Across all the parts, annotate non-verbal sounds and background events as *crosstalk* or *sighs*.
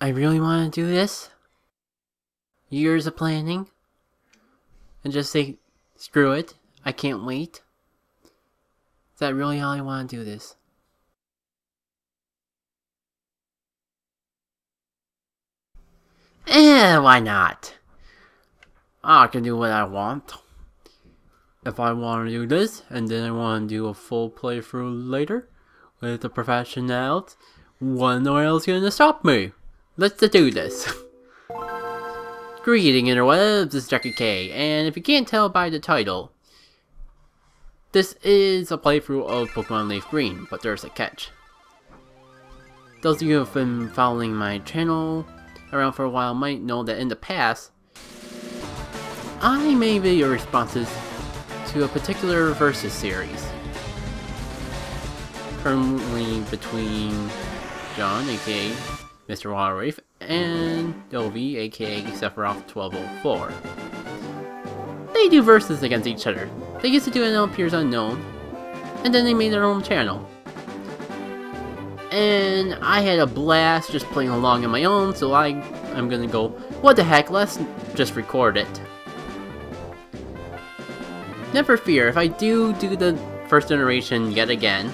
I really want to do this? Years of planning? And just say, screw it, I can't wait? Is that really all I want to do this? Eh, why not? I can do what I want. If I want to do this, and then I want to do a full playthrough later, with the professionals, one no else gonna stop me. Let's do this. *laughs* Greeting interwebs, this is JackitK, and if you can't tell by the title, this is a playthrough of Pokemon Leaf Green, but there's a catch. Those of you who have been following my channel around for a while might know that in the past, I made video responses to a particular Versus series. Currently between John, aka Mr. Waterreef, and Dovey, aka Sephiroth1204. They do versus against each other. They used to do it on Appears Unknown, and then they made their own channel. And I had a blast just playing along on my own, so I, I'm gonna go, what the heck, let's just record it. Never fear, if I do do the first generation yet again,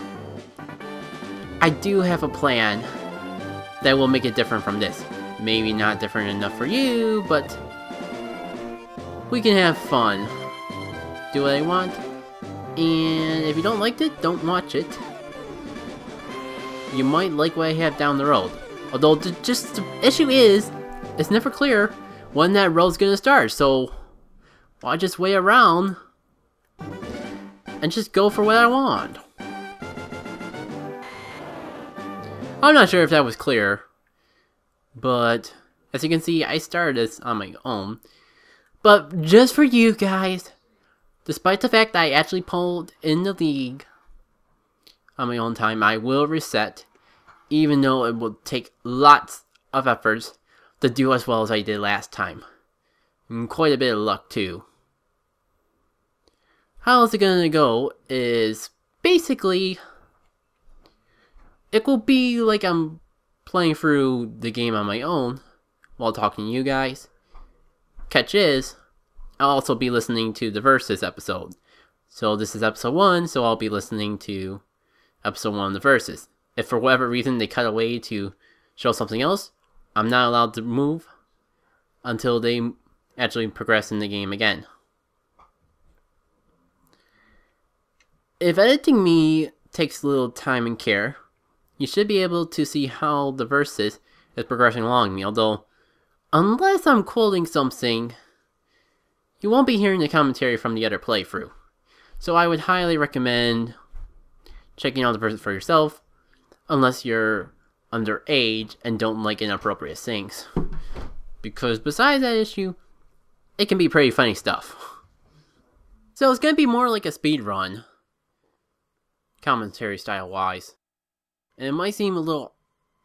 I do have a plan that will make it different from this. Maybe not different enough for you, but we can have fun. Do what I want, and if you don't like it, don't watch it. You might like what I have down the road. Although, the, just the issue is, it's never clear when that road's gonna start, so why just wait around and just go for what I want? I'm not sure if that was clear, but as you can see, I started this on my own. But just for you guys, despite the fact I actually pulled in the league on my own time, I will reset, even though it will take lots of efforts to do as well as I did last time. And quite a bit of luck too. How is it gonna go is basically it will be like I'm playing through the game on my own while talking to you guys. Catch is, I'll also be listening to the Versus episode. So this is episode 1, so I'll be listening to episode 1 of the Versus. If for whatever reason they cut away to show something else, I'm not allowed to move until they actually progress in the game again. If editing me takes a little time and care, you should be able to see how the versus is progressing along me, although, unless I'm quoting something, you won't be hearing the commentary from the other playthrough. So I would highly recommend checking out the versus for yourself, unless you're underage and don't like inappropriate things. Because besides that issue, it can be pretty funny stuff. So it's gonna be more like a speed run, commentary style wise. And it might seem a little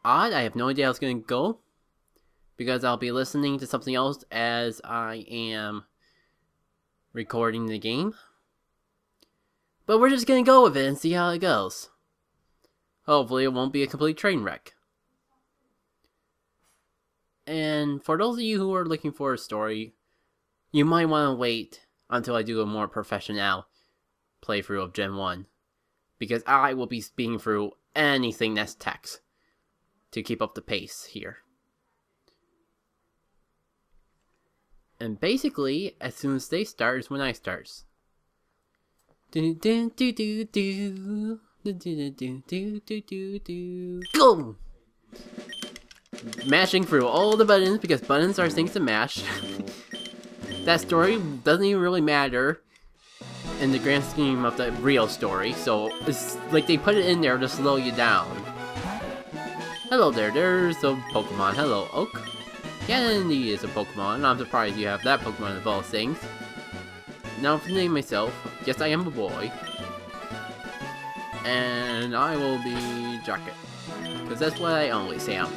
odd, I have no idea how it's gonna go. Because I'll be listening to something else as I am recording the game. But we're just gonna go with it and see how it goes. Hopefully it won't be a complete train wreck. And for those of you who are looking for a story, you might want to wait until I do a more professional playthrough of Gen 1. Because I will be speeding through anything that's text to keep up the pace here. And basically, as soon as they start is when I starts. Do do do do do do do do do do do do go. Mashing through all the buttons because buttons are things to mash. *laughs* that story doesn't even really matter in the grand scheme of the real story, so it's like they put it in there to slow you down. Hello there, there's a Pokemon. Hello, Oak. Kennedy is a Pokemon, I'm surprised you have that Pokemon of all things. Now to name myself, yes I am a boy. And I will be Jacket. Because that's what I always am. *laughs*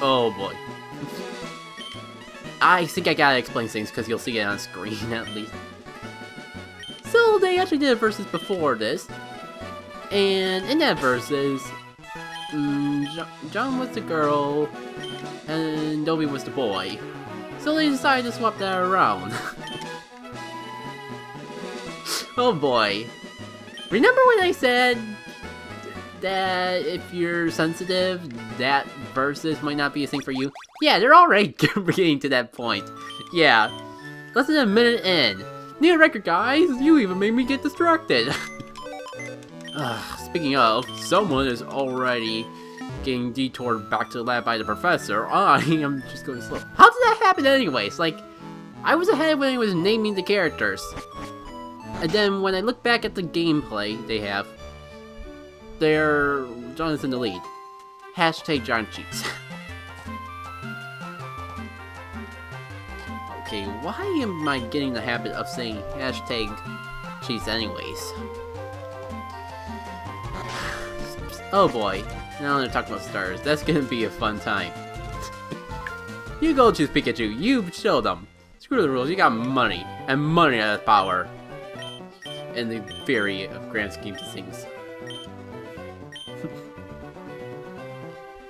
oh boy. I think I gotta explain things because you'll see it on screen *laughs* at least. So they actually did a versus before this. And in that versus, mm, John was the girl, and Dobby was the boy. So they decided to swap that around. *laughs* oh boy. Remember when I said that if you're sensitive, that versus might not be a thing for you? Yeah, they're already *laughs* getting to that point. Yeah. Less than a minute in. New record, guys! You even made me get distracted! *laughs* Ugh, speaking of, someone is already getting detoured back to the lab by the professor. *laughs* I am just going slow. How did that happen anyways? Like, I was ahead when I was naming the characters. And then when I look back at the gameplay they have, they're Jonathan the lead. Hashtag John Cheats. okay, why am I getting the habit of saying hashtag cheats anyways? Oh boy, now they're talking about stars. That's gonna be a fun time. you go choose Pikachu, you show them. Screw the rules, you got money, and money has power. In the theory of grand schemes of things.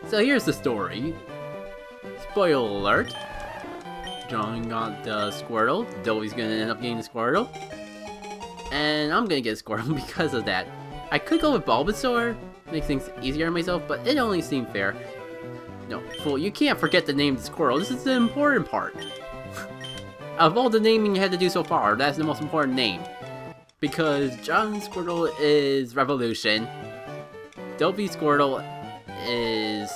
So here's the story. Spoiler alert. John got the Squirtle, Dobby's gonna end up getting the Squirtle. And I'm gonna get Squirtle *laughs* because of that. I could go with Bulbasaur, make things easier on myself, but it only seemed fair. No, fool, you can't forget the name of the squirrel, this is the important part. *laughs* of all the naming you had to do so far, that's the most important name. Because John Squirtle is Revolution, Dobby Squirtle is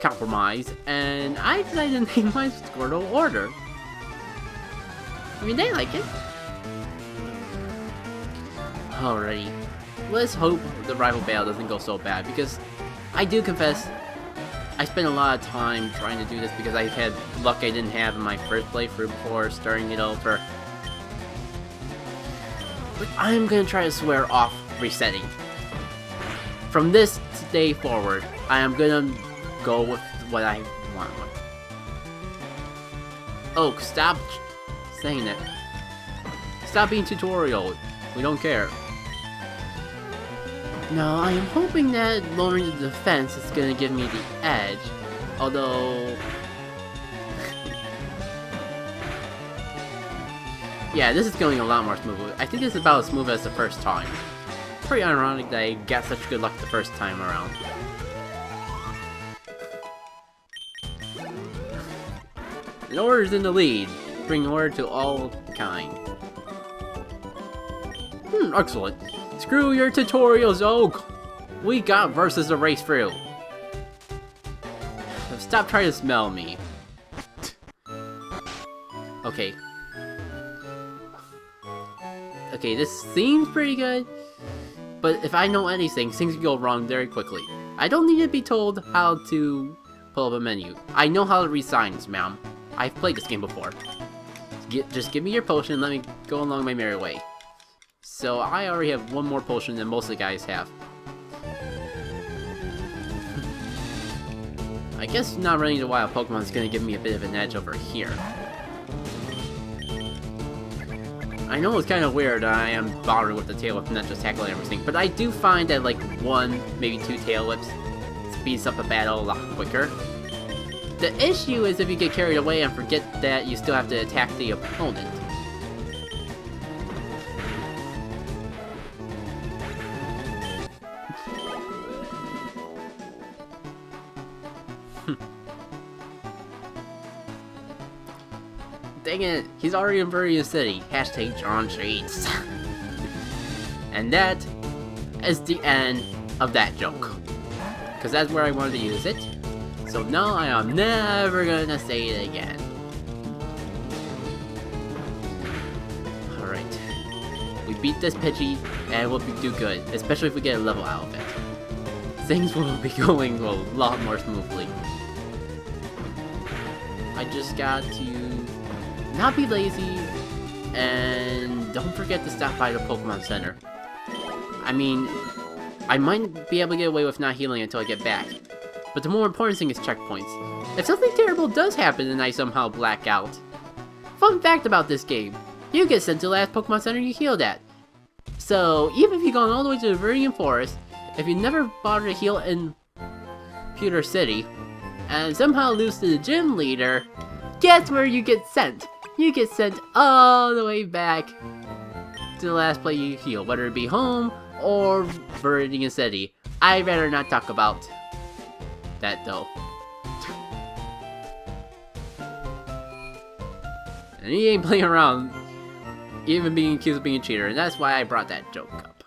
Compromise, and I decided to name my Squirtle Order. I mean, they like it. Alrighty. Let's hope the rival battle doesn't go so bad, because I do confess, I spent a lot of time trying to do this because I had luck I didn't have in my first playthrough before starting it over. But I'm gonna try to swear off resetting. From this day forward, I am gonna go with what I want. Oak, stop saying that. Stop being tutorial. We don't care. No, I am hoping that lowering the defense is gonna give me the edge. Although... *laughs* yeah, this is going a lot more smoothly. I think this is about as smooth as the first time. Pretty ironic that I got such good luck the first time around. And Order's in the lead, bringing order to all kind. Hmm, excellent. Screw your tutorials, Oak! We got versus a race through. Stop trying to smell me. okay. Okay, this seems pretty good, but if I know anything, things can go wrong very quickly. I don't need to be told how to pull up a menu. I know how to read signs, ma'am. I've played this game before. Get, just give me your potion and let me go along my merry way. So I already have one more potion than most of the guys have. *laughs* I guess not running into wild Pokemon is going to give me a bit of an edge over here. I know it's kind of weird I am bothering with the tail whip, not just tackling everything, but I do find that like one, maybe two tail whips speeds up a battle a lot quicker. The issue is if you get carried away and forget that you still have to attack the opponent. *laughs* Dang it, he's already in Viridian City. Hashtag John Cheats. *laughs* and that is the end of that joke. Because that's where I wanted to use it. So now I am never gonna say it again. Alright. We beat this Pidgey, and we'll do good. Especially if we get a level out of it. Things will be *laughs* going a lot more smoothly. I just got to not be lazy, and don't forget to stop by the Pokemon Center. I mean, I might be able to get away with not healing until I get back, but the more important thing is checkpoints. If something terrible does happen and I somehow black out, fun fact about this game, you get sent to the last Pokemon Center you healed at. So, even if you've gone all the way to the Viridian Forest, if you never bother to heal in Pewter City, and somehow lose to the gym leader, guess where you get sent? You get sent all the way back to the last place you heal, whether it be home or Viridian City. I'd rather not talk about that though. And he ain't playing around, even being accused of being a cheater, and that's why I brought that joke up.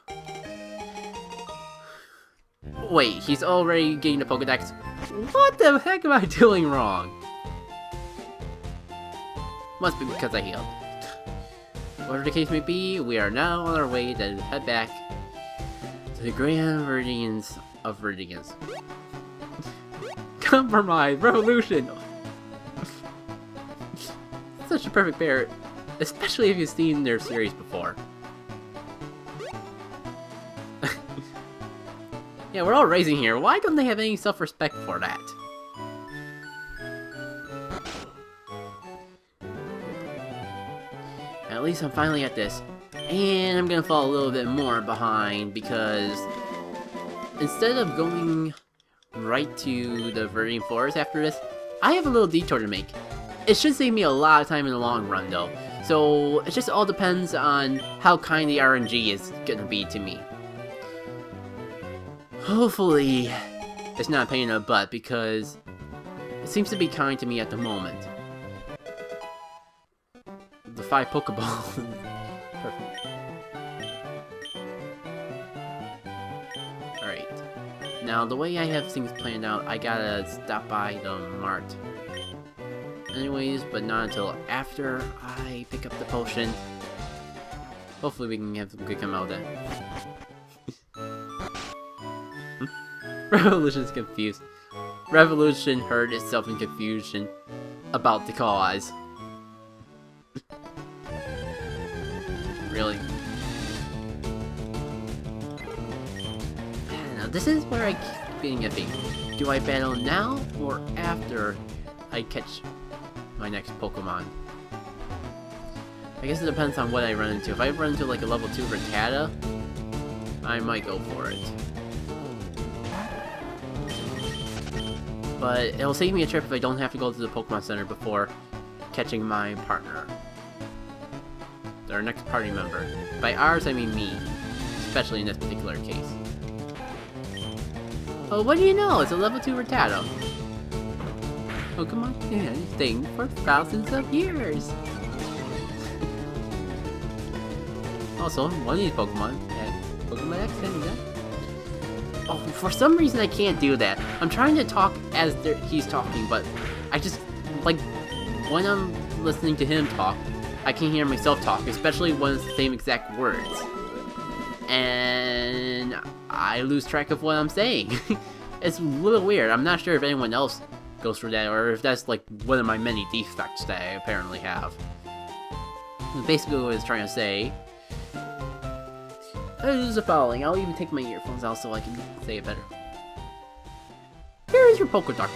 Wait, he's already getting the Pokedex? What the heck am I *laughs* doing wrong? Must be because I healed. Whatever the case may be, we are now on our way to head back to the Grand Viridians of Viridians. Compromise! Revolution! Such a perfect pair, especially if you've seen their series before. *laughs* yeah, we're all raising here. Why don't they have any self-respect for that? At least I'm finally at this. And I'm gonna fall a little bit more behind because instead of going right to the Viridian Forest after this, I have a little detour to make. It should save me a lot of time in the long run though, so it just all depends on how kind the RNG is gonna be to me. Hopefully, it's not a pain in the butt because it seems to be kind to me at the moment. The five Pokeballs. *laughs* Now, the way I have things planned out, I gotta stop by the mart. Anyways, but not until after I pick up the potion. Hopefully we can have some good come out of. *laughs* Revolution's confused. Revolution heard itself in confusion about the cause. *laughs* really. This is where I keep being iffy. Do I battle now or after I catch my next Pokemon? I guess it depends on what I run into. If I run into like a level 2 Rattata, I might go for it. But it'll save me a trip if I don't have to go to the Pokemon Center before catching my partner. Our next party member. By ours, I mean me. Especially in this particular case. Oh, what do you know? It's a level 2 Rattata. Pokemon can thing for thousands of years. also, one of these Pokemon had Pokemon X and that. Oh, for some reason I can't do that. I'm trying to talk as he's talking, but I just, like, when I'm listening to him talk, I can't hear myself talk, especially when it's the same exact words. And I lose track of what I'm saying. *laughs* it's a little weird. I'm not sure if anyone else goes through that, or if that's like one of my many defects that I apparently have. Basically what I was trying to say is the following. I'll even take my earphones out so I can say it better. Here is your Pokedex.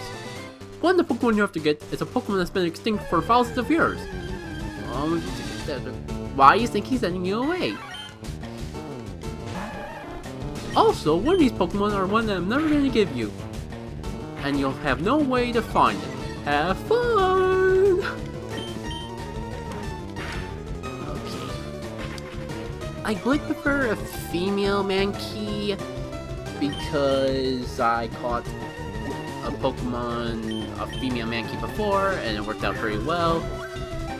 One of the Pokemon you have to get is a Pokemon that's been extinct for thousands of years. Why do you think he's sending you away? Also, one of these Pokemon are one that I'm never going to give you. And you'll have no way to find it. Have fun! okay. I would prefer a female Mankey because I caught a Pokemon, a female Mankey before, and it worked out very well.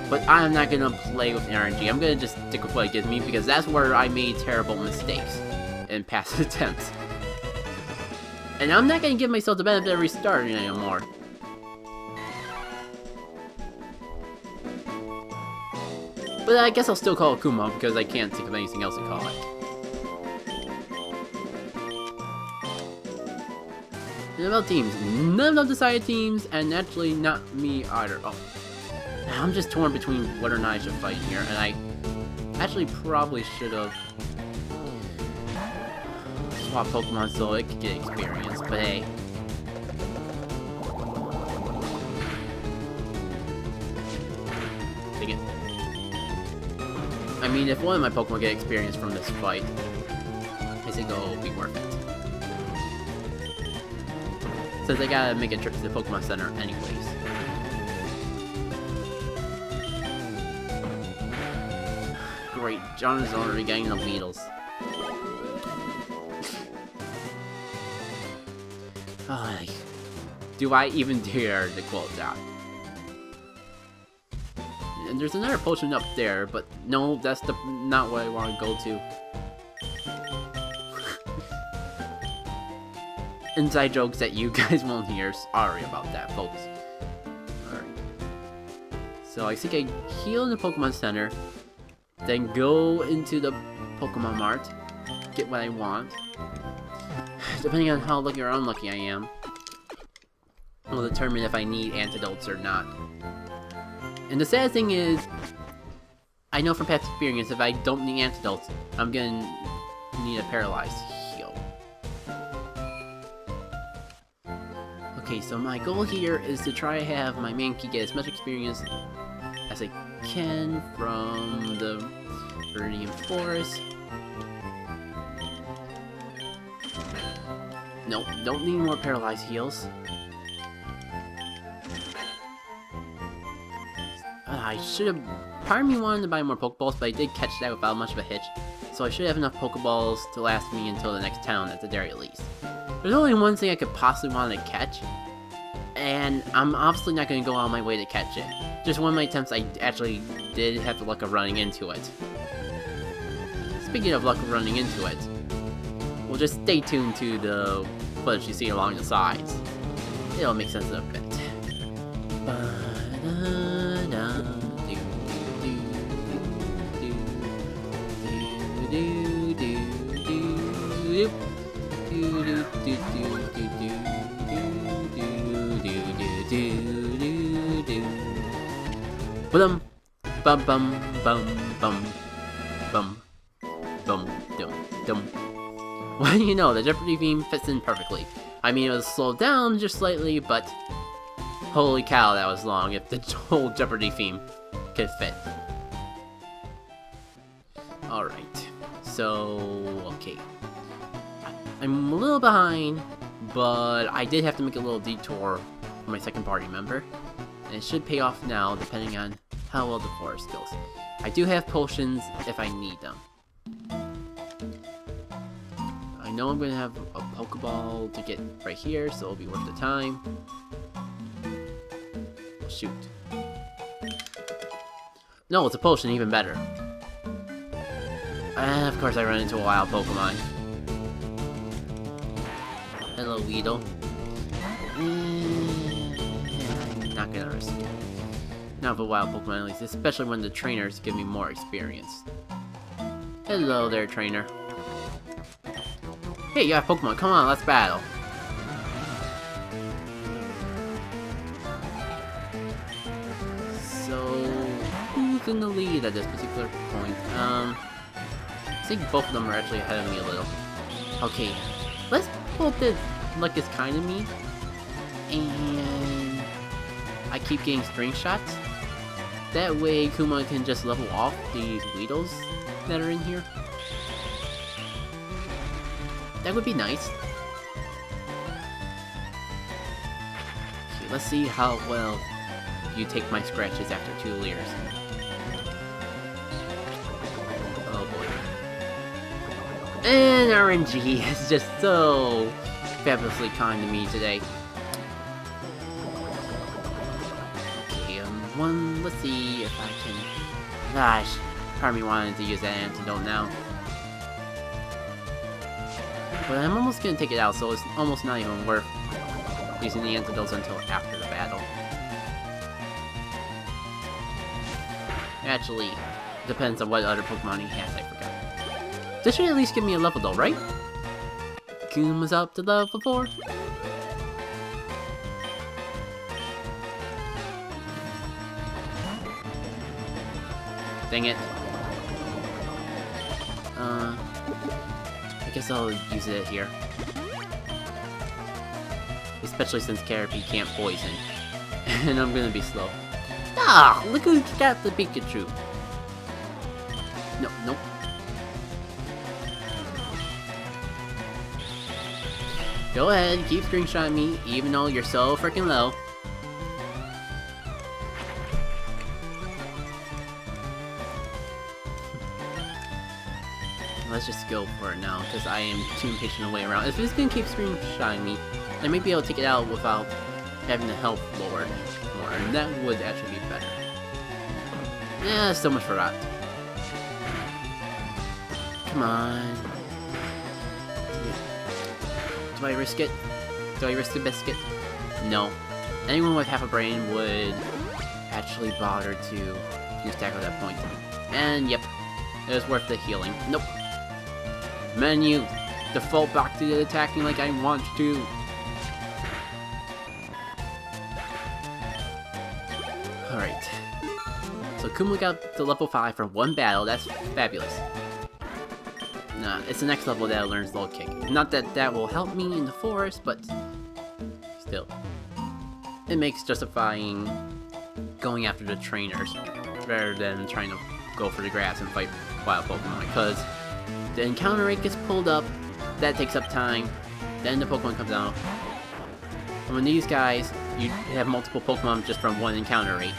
But I'm not gonna play with RNG. I'm gonna just stick with what it gives me because that's where I made terrible mistakes in past attempts. And I'm not gonna give myself the benefit of restarting anymore. But I guess I'll still call it Kuma because I can't think of anything else to call it. And about teams, none of them decided teams, and actually not me either. Oh. I'm just torn between whether or not I should fight here, and I actually probably should have swapped Pokemon so it could get experience, but hey. Take it. I mean, if one of my Pokemon get experience from this fight, I think it'll be worth it. since I gotta make a trip to the Pokemon Center anyways. Great, John is already getting the Weedles. Do I even *laughs* dare to quote that? And there's another potion up there, but no, that's the not what I want to go to. *laughs* Inside jokes that you *laughs* guys won't hear. Sorry about that, folks. Alright. So I think I heal in the Pokemon Center, then go into the Pokemon Mart, get what I want. *sighs* Depending on how lucky or unlucky I am, will determine if I need antidotes or not. And the sad thing is, I know from past experience, if I don't need antidotes, I'm gonna need a paralyzed heal. Okay, so my goal here is to try to have my Mankey get as much experience as I can from the Viridian Forest. Nope, don't need more paralyzed heals. I should have... Part of me wanted to buy more Pokeballs, but I did catch that without much of a hitch. So I should have enough Pokeballs to last me until the next town at the very least. There's only one thing I could possibly want to catch, and I'm obviously not going to go out of my way to catch it. Just one of my attempts I actually did have the luck of running into it. Speaking of luck of running into it, we'll just stay tuned to the footage you see along the sides. It'll make sense a bit. Bum bum bum bum bum bum bum dum dum. Well, *laughs* you know, the Jeopardy theme fits in perfectly. I mean, it was slowed down just slightly, but holy cow, that was long. If the *laughs* whole Jeopardy theme could fit. Alright, so, okay. I'm a little behind, but I did have to make a little detour for my second party member. And it should pay off now, depending on how well the forest goes. I do have potions if I need them. I know I'm going to have a Pokeball to get right here, so it'll be worth the time. Shoot. No, it's a potion, even better. And of course I run into a wild Pokemon. Hello, Weedle. I'm not gonna risk it. Not for wild Pokemon at least, especially when the trainers give me more experience. Hello there, trainer. Hey, you have Pokemon, come on, let's battle. So, who's in the lead at this particular point? Um, I think both of them are actually ahead of me a little. Okay, let's hope that luck is kind of me, and I keep getting string shots. That way Kuma can just level off these Weedles that are in here. That would be nice. Okay, let's see how well you take my scratches after two years. Oh boy. And RNG *laughs* is just so fabulously kind to me today. Gosh, part of me wanted to use that antidote now. But I'm almost gonna take it out, so it's almost not even worth using the antidotes until after the battle. Actually, depends on what other Pokemon he has, I forgot. This should at least give me a level though, right? Kuma's up to level 4. Dang it. Uh, I guess I'll use it here. Especially since Caterpie can't poison. *laughs* and I'm gonna be slow. Ah, look who got the Pikachu. No, nope. Go ahead, keep string shotting me, even though you're so freaking low. Let's just go for it now, because I am too impatient to wait around. If this gonna keep string shotting me, I may be able to take it out without having the health lowered more, and that would actually be better. Yeah, so much for that. Come on. Do I risk it? Do I risk the biscuit? No. Anyone with half a brain would actually bother to use tackle at that point. And yep, it was worth the healing. Nope. Menu, default back to attacking like I want to. Alright. So Kuma got to level 5 for one battle, that's fabulous. Nah, it's the next level that learns Low Kick. Not that that will help me in the forest, but still. It makes justifying going after the trainers rather than trying to go for the grass and fight wild Pokemon because the encounter rate gets pulled up, that takes up time, then the Pokemon comes out. And when these guys, you have multiple Pokemon just from one encounter rate.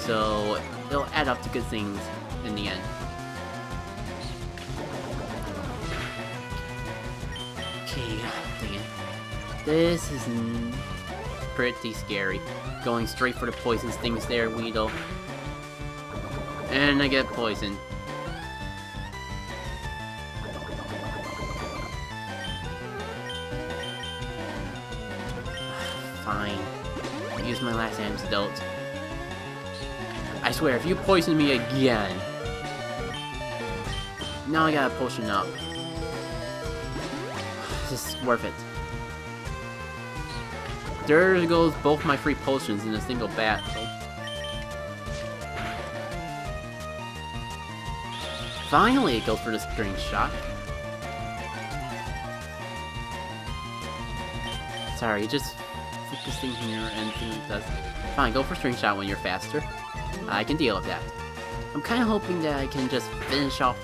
So it'll add up to good things in the end. Okay, dang it. This is pretty scary. Going straight for the poison stings there, Weedle. And I get poisoned. My last antidote. I swear, if you poison me again... Now I got a potion up. *sighs* This is worth it. There goes both my free potions in a single battle. Finally, it goes for the string shot. Sorry, just focusing here and things does. Fine, go for string shot when you're faster. I can deal with that. I'm kind of hoping that I can just finish off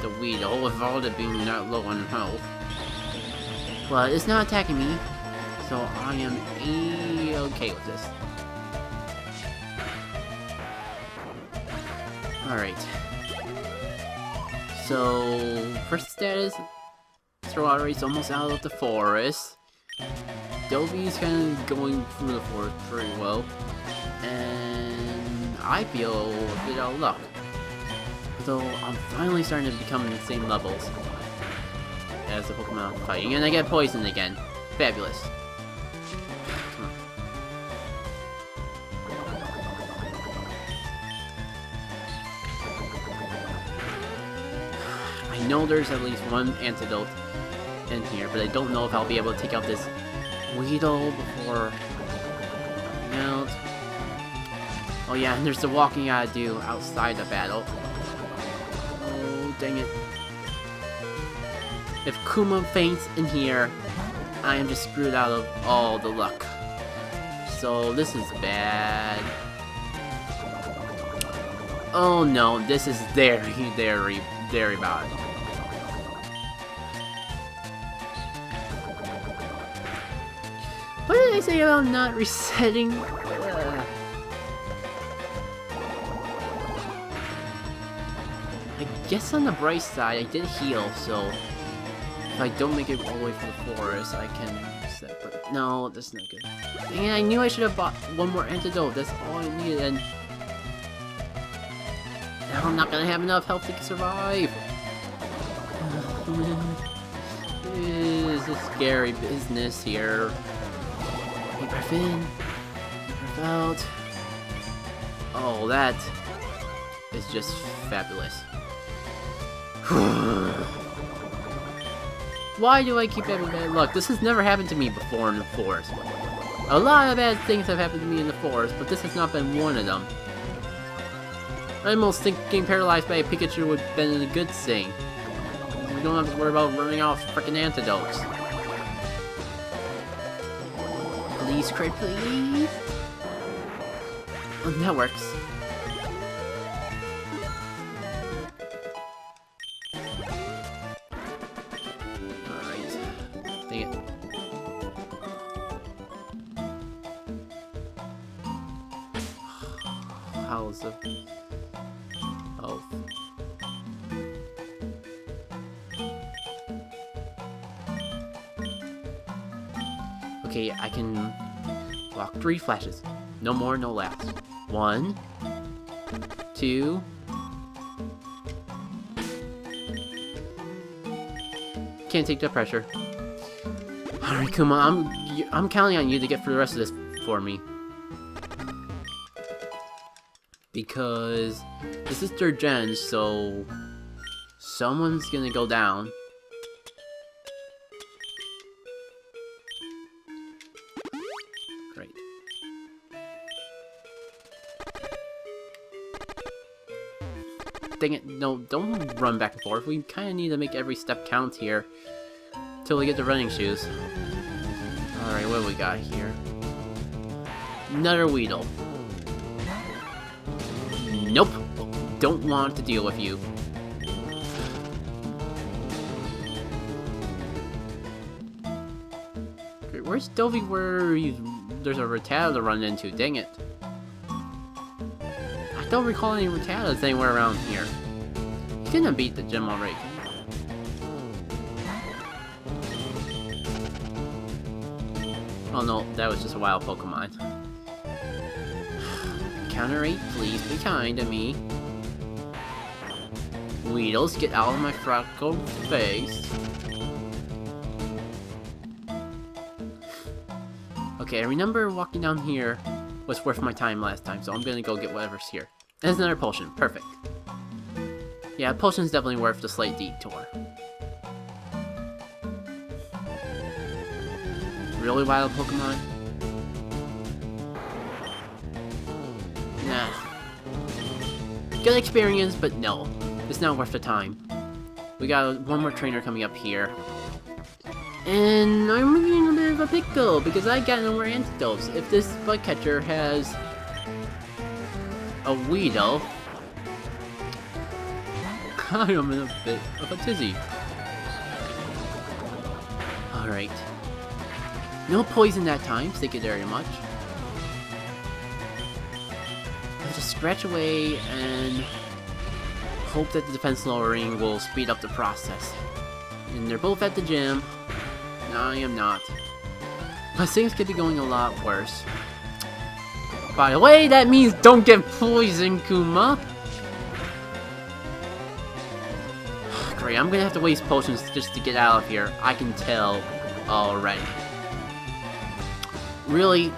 the Weedle with all it being not low on health. But it's not attacking me, so I am a-okay with this. Alright. So, first status, Strawberry's almost out of the forest. Dobby's kind of going through the forest pretty well. And I feel a bit out of luck. So I'm finally starting to become the same levels as the Pokemon I'm fighting. And I get poisoned again. Fabulous. *sighs* I know there's at least one antidote in here, but I don't know if I'll be able to take out this Weedle before out. Oh yeah, and there's the walking I do outside the battle. Oh, dang it. If Kuma faints in here, I am just screwed out of all the luck. So this is bad. Oh no, this is very, very, very bad. Say about not resetting? I guess on the bright side, I did heal, so if I don't make it all the way to the forest, I can set, but no, that's not good. And I knew I should have bought one more antidote, that's all I needed, and now I'm not gonna have enough health to survive. *sighs* this is a scary business here. Deep breath in, breath out. Oh, that is just fabulous. *sighs* Why do I keep having bad luck? This has never happened to me before in the forest. A lot of bad things have happened to me in the forest, but this has not been one of them. I almost think getting paralyzed by a Pikachu would have been a good thing. We don't have to worry about running off freaking antidotes. Crit, please. Oh, that works. Three flashes. No more, no less. One, two, can't take the pressure. Alright, Kuma, I'm I'm counting on you to get through the rest of this for me. Because this is third gen, so someone's gonna go down. Dang it, no, don't run back and forth. We kind of need to make every step count here. Till we get the running shoes. Alright, what do we got here? Another Weedle. Nope. Don't want to deal with you. Where's Dovey where you, there's a Rattata to run into? Dang it. Don't recall any Rattatas anywhere around here. He didn't beat the gym already. Oh no, that was just a wild Pokemon. *sighs* Counter 8, please be kind to me. Weedles, get out of my freckled face. Okay, I remember walking down here was worth my time last time, so I'm gonna go get whatever's here. There's another potion, perfect. Yeah, potion's definitely worth the slight detour. Really wild Pokemon? Nah. Good experience, but no. It's not worth the time. We got one more trainer coming up here. And I'm in a bit of a pickle, because I got no more antidotes. If this bug catcher has a Weedle, I am in a bit of a tizzy. Alright. No poison that time, thank you very much. I'll just scratch away and hope that the defense lowering will speed up the process. And they're both at the gym. I am not. But things could be going a lot worse. By the way, that means don't get poisoned, Kuma! *sighs* Great, I'm gonna have to waste potions just to get out of here. I can tell already. Really?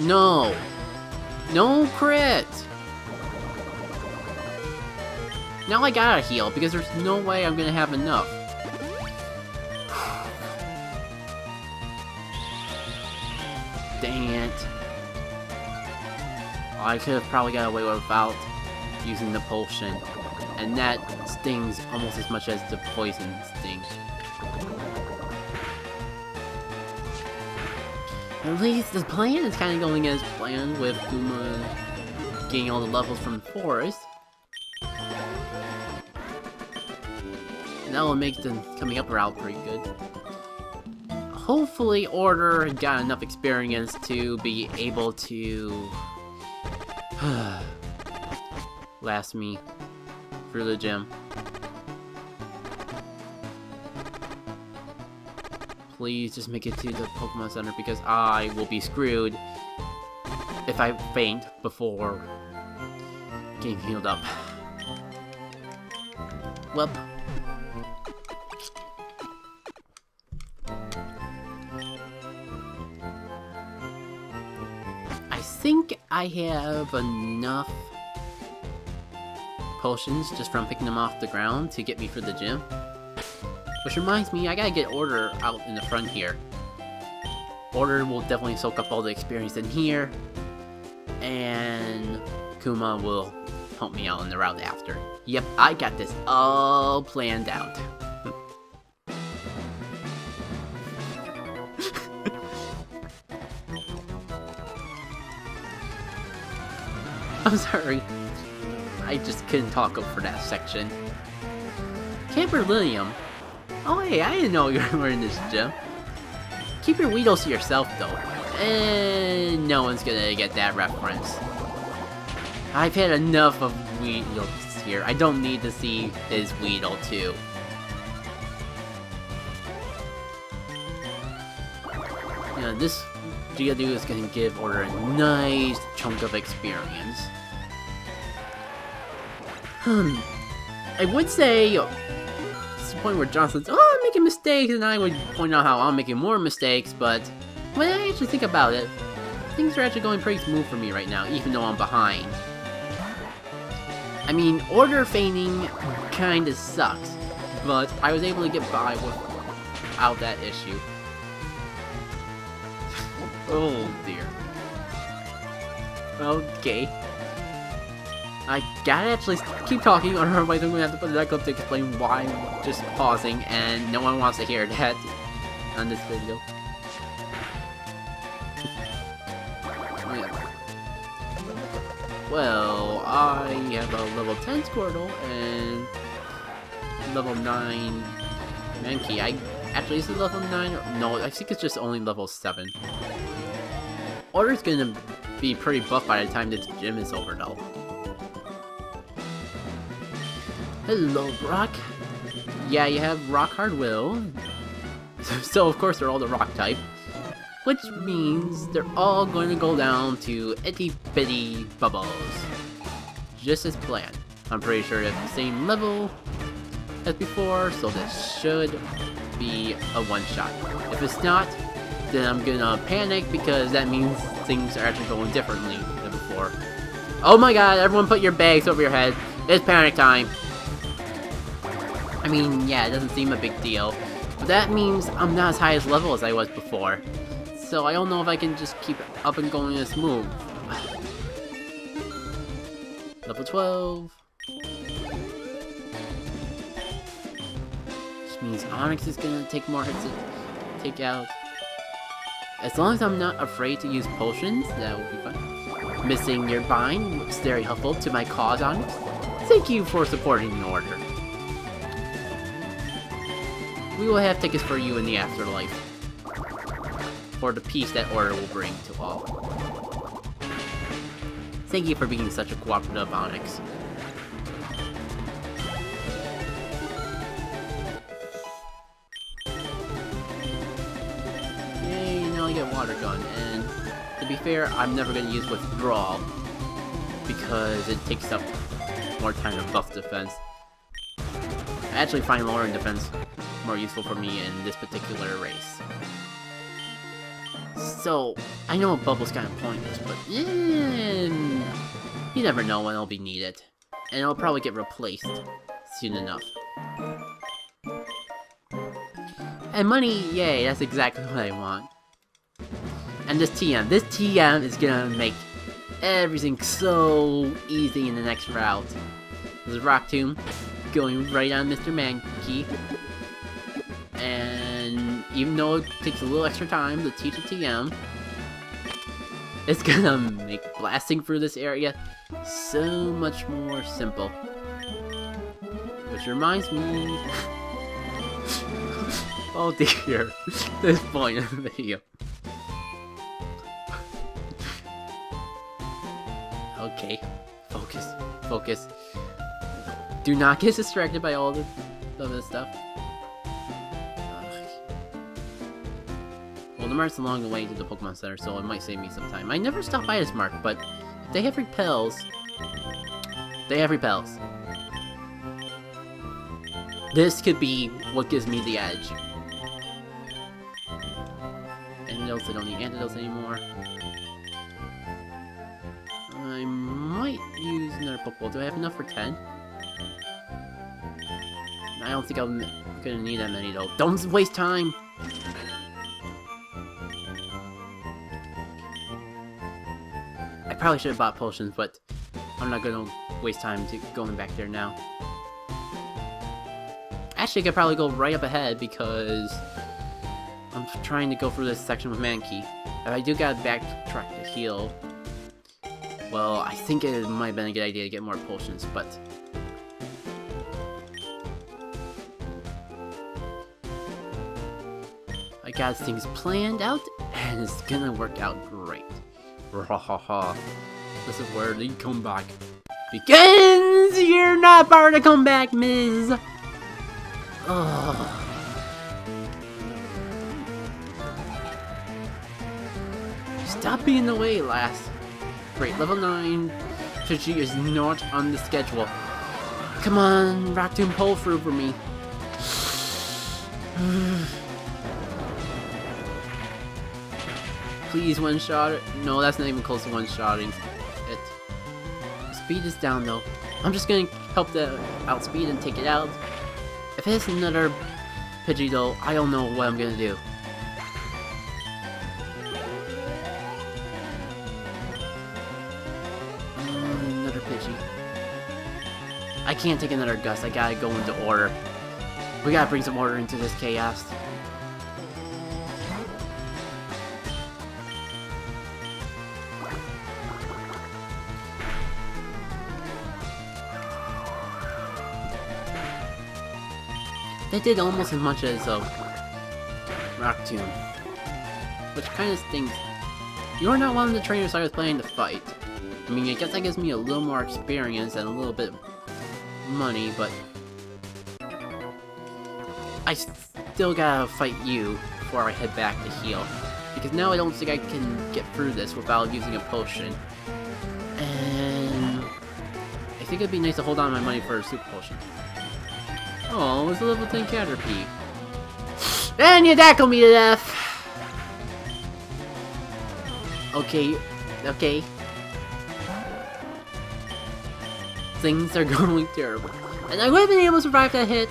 No. No crit! Now I gotta heal, because there's no way I'm gonna have enough. I could have probably got away without using the potion. And that stings almost as much as the poison stings. At least the plan is kind of going as planned with Kuma getting all the levels from the forest. That will make the coming up route pretty good. Hopefully Order got enough experience to be able to *sighs* last me through the gym. Please just make it to the Pokemon Center because I will be screwed if I faint before getting healed up. Well. I have enough potions just from picking them off the ground to get me for the gym. Which reminds me, I gotta get Order out in the front here. Order will definitely soak up all the experience in here. And Kuma will help me out in the route after. Yep, I got this all planned out. *laughs* I'm sorry. I just couldn't talk up for that section. Camper Lilium. Oh hey, I didn't know *laughs* you were in this gym. Keep your Weedles to yourself though. And no one's gonna get that reference. I've had enough of Weedle here. I don't need to see his Weedle too. Yeah, this Geodude is gonna give Order a nice chunk of experience. Hmm. I would say it's the point where Johnson's, oh, I'm making mistakes, and I would point out how I'm making more mistakes, but when I actually think about it, things are actually going pretty smooth for me right now, even though I'm behind. I mean, order feigning kinda sucks, but I was able to get by without that issue. *laughs* oh dear. Okay. I gotta actually keep talking, or otherwise I'm gonna have to put that clip to explain why I'm just pausing, and no one wants to hear that on this video. Well, I have a level 10 Squirtle and level 9 Mankey. I actually is it level 9 or no, I think it's just only level 7. Order's gonna be pretty buff by the time this gym is over though. Hello, Brock. Yeah, you have Rock Hard Will. *laughs* so of course they're all the rock type which means they're all going to go down to itty bitty bubbles. Just as planned. I'm pretty sure it's the same level as before, so this should be a one-shot. If it's not, then I'm gonna panic because that means things are actually going differently than before. Oh my god, everyone put your bags over your head. It's panic time. I mean, yeah, it doesn't seem a big deal. But that means I'm not as high as level as I was before so I don't know if I can just keep up and going this *sighs* move. Level 12. Which means Onix is gonna take more hits to take out. As long as I'm not afraid to use potions, that will be fun. Missing your bind very helpful to my cause, Onix. Thank you for supporting the order. We will have tickets for you in the afterlife for the peace that Order will bring to all. Thank you for being such a cooperative Onix. Yay, now I get Water Gun, and to be fair, I'm never to use Withdrawal, because it takes up more time to buff defense. I actually find lowering defense more useful for me in this particular race. So, I know a bubble's kind of pointless, but you never know when it'll be needed. And it'll probably get replaced soon enough. And money, yay, that's exactly what I want. And this TM, this TM is gonna make everything so easy in the next route. This Rock Tomb going right on Mr. Mankey. And even though it takes a little extra time to teach a TM, it's *laughs* gonna make blasting through this area so much more simple. Which reminds me... *laughs* oh dear, *laughs* this point in the video. okay, focus, focus. Do not get distracted by all the, this stuff. Well, the mark's along the way to the Pokemon Center, so it might save me some time. I never stop by this mark, but they have repels, they have repels. This could be what gives me the edge. Antidotes, I don't need antidotes anymore. I might use another Pokeball. Do I have enough for 10? I don't think I'm gonna need that many though. Don't waste time! Probably should have bought potions, but I'm not gonna waste time to going back there now. Actually, I could probably go right up ahead because I'm trying to go through this section with Mankey. If I do gotta backtrack to heal, well, I think it might have been a good idea to get more potions, but... I got things planned out, and it's gonna work out great. This is where the comeback begins! You're not part of the comeback, Miz! Stop being in the way, lass. Great, level 9 Pidgey is not on the schedule. Come on, Rock Tomb, pull through for me. *sighs* *sighs* Please one shot it. No, that's not even close to one shotting it. Speed is down though. I'm just gonna help the outspeed and take it out. If it's another Pidgey though, I don't know what I'm gonna do. Another Pidgey. I can't take another Gust, I gotta go into order. We gotta bring some order into this chaos. They did almost as much as uh, Rock Tomb. Which kind of stinks. You're not one of the trainers I was planning to fight. I mean, I guess that gives me a little more experience and a little bit money, but... I still gotta fight you before I head back to heal. Because now I don't think I can get through this without using a potion. And... I think it'd be nice to hold on to my money for a super potion. Oh, it's a level 10 Caterpie. *sighs* And you tackle me to death! Okay, okay. Things are *laughs* going terrible. And I would have been able to survive that hit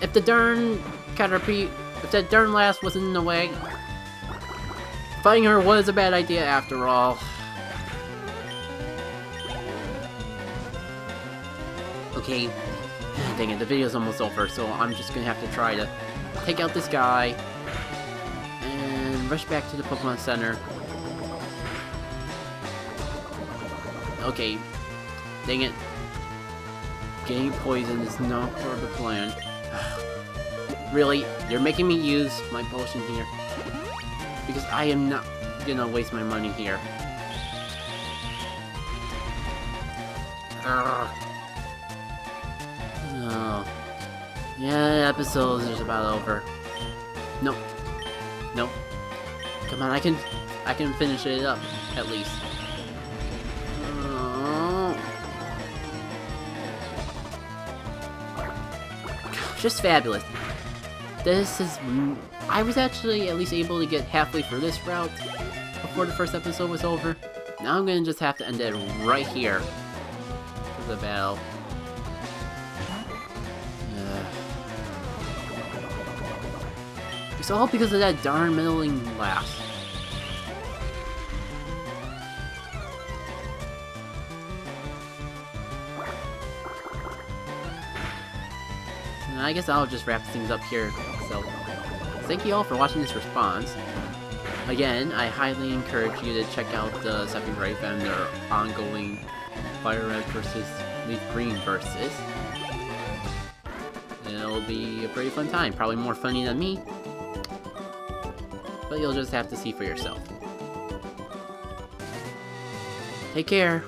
if the darn Caterpie, if that darn last wasn't in the way. Fighting her was a bad idea after all. Okay, Dang it, the video's almost over, so I'm just gonna have to try to take out this guy and rush back to the Pokemon Center. Okay, dang it. Getting poisoned is not part of the plan. *sighs* really? You're making me use my potion here. Because I am not gonna waste my money here. Urgh. Yeah, episode is about over. Nope. Nope. Come on, I can I can finish it up, at least. Just fabulous. This is... I was actually at least able to get halfway through this route before the first episode was over. Now I'm gonna just have to end it right here. The battle. It's all because of that darn middling laugh. And I guess I'll just wrap things up here. So, thank you all for watching this response. Again, I highly encourage you to check out the Seppi Brave and their ongoing Fire Red versus Leaf Green versus. It'll be a pretty fun time, probably more funny than me, but you'll just have to see for yourself. Take care.